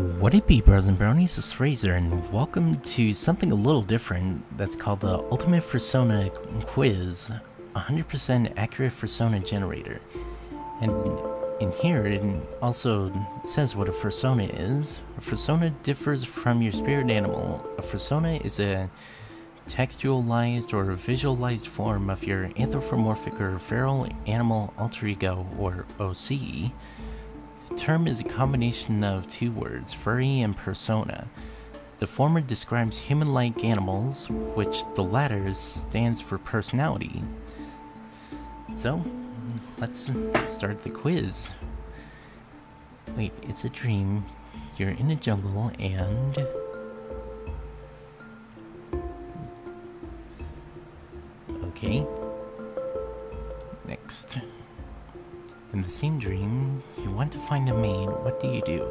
What it be, bros and brownies? It's Razor, and welcome to something a little different that's called the Ultimate Fursona Quiz 100% Accurate Fursona Generator. And in here, it also says what a fursona is. A fursona differs from your spirit animal. A fursona is a textualized or visualized form of your anthropomorphic or feral animal alter ego, or OC. Term is a combination of two words, furry and persona. The former describes human like animals, which the latter stands for personality. So, let's start the quiz. Wait, it's a dream. You're in a jungle and. Okay. Next. In the same dream, you want to find a maid. What do you do?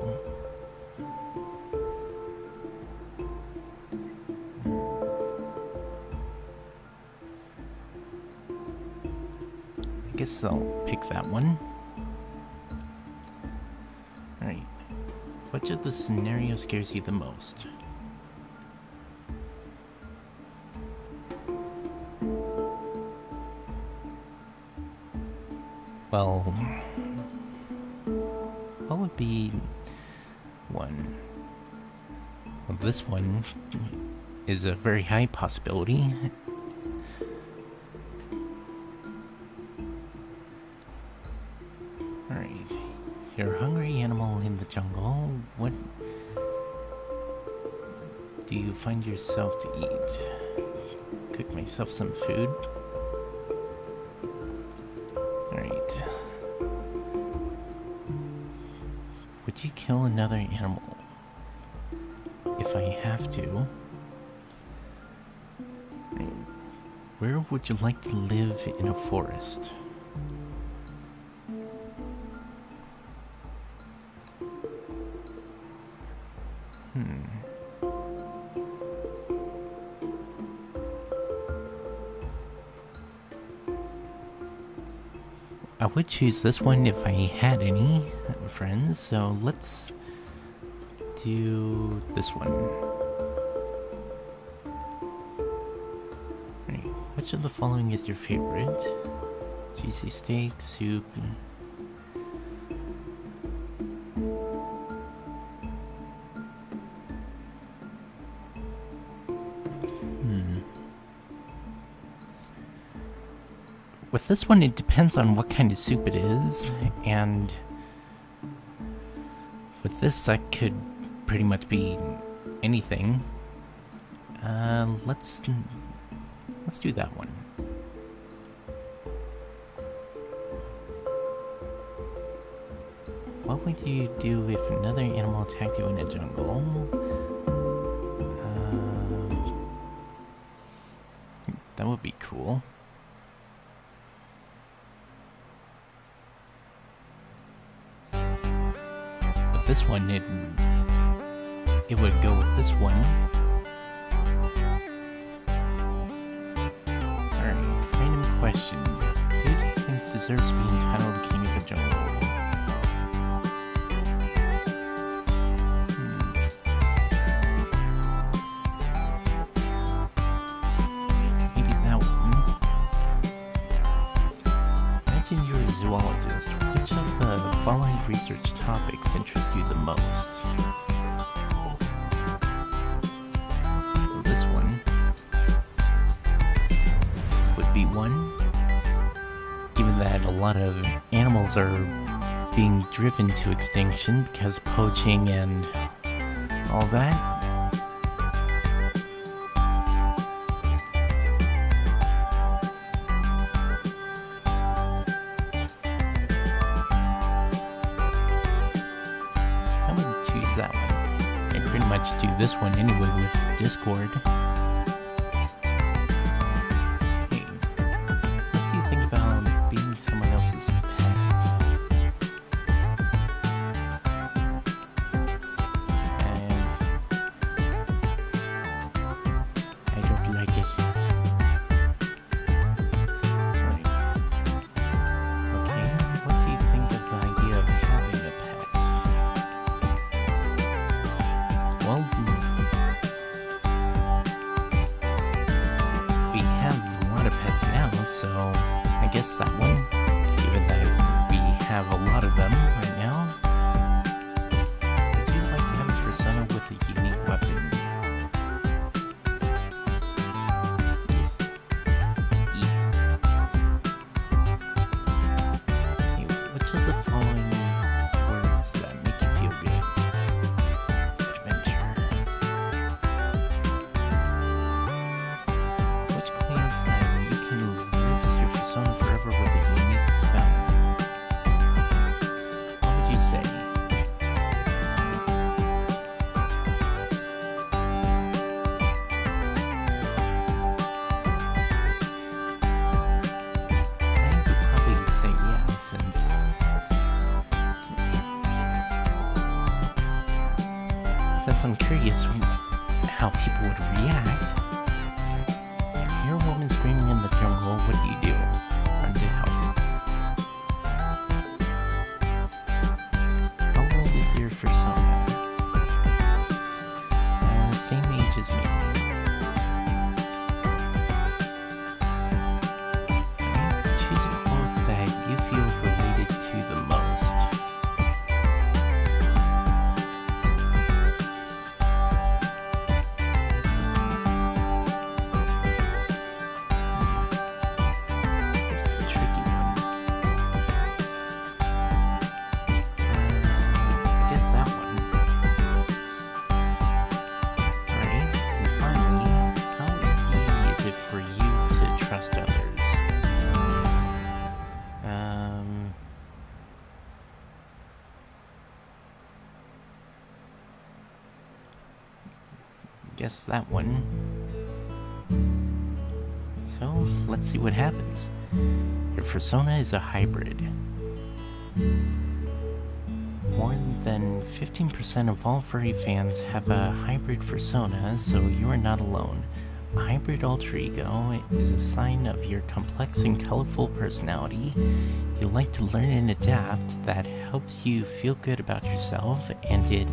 I guess I'll pick that one. Alright. Which of the scenarios scares you the most? Well, what would be one? Well, this one is a very high possibility. Alright. You're a hungry animal in the jungle. What do you find yourself to eat? Cook myself some food. Would you kill another animal? If I have to. Where would you like to live in a forest? I would choose this one if I had any friends, so let's do this one. Right. Which of the following is your favorite? Juicy steak, soup. This one, it depends on what kind of soup it is, and with this, that could pretty much be anything. Uh, let's let's do that one. What would you do if another animal attacked you in a jungle? Um, that would be cool. This one, it it would go with this one. Alright, random question. Who do you think deserves to be entitled King of the Jungle? Hmm. Zoologist. Which of the following research topics interest you the most? This one would be one. Given that a lot of animals are being driven to extinction because poaching and all that. This one anyway with Discord. Hey, what guess that one. I'm curious how people would react, hear a woman screaming in the jungle, what do you do? Guess that one. So, let's see what happens. Your persona is a hybrid. More than 15% of all furry fans have a hybrid persona, so you are not alone. A hybrid alter ego is a sign of your complex and colorful personality. You like to learn and adapt, that helps you feel good about yourself, and it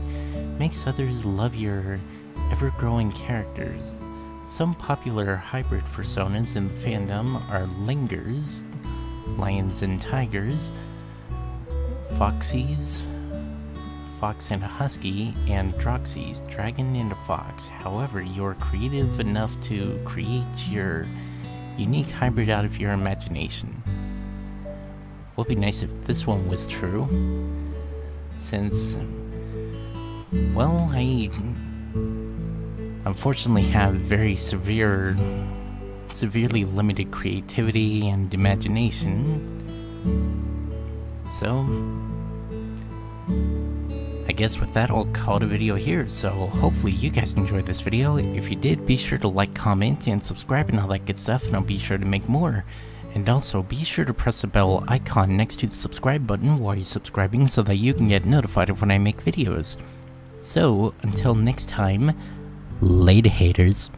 makes others love your ever growing characters. Some popular hybrid personas in the fandom are ligers, lions and tigers, foxies, fox and a husky, and droxies, dragon and a fox. However, you're creative enough to create your unique hybrid out of your imagination. Would be nice if this one was true, since, well, I unfortunately have very severe, severely limited creativity and imagination. So, I guess with that, I'll call it a video here. So, hopefully, you guys enjoyed this video. If you did, be sure to like, comment, and subscribe, and all that good stuff, and I'll be sure to make more. And also, be sure to press the bell icon next to the subscribe button while you're subscribing so that you can get notified of when I make videos. So, until next time, later haters.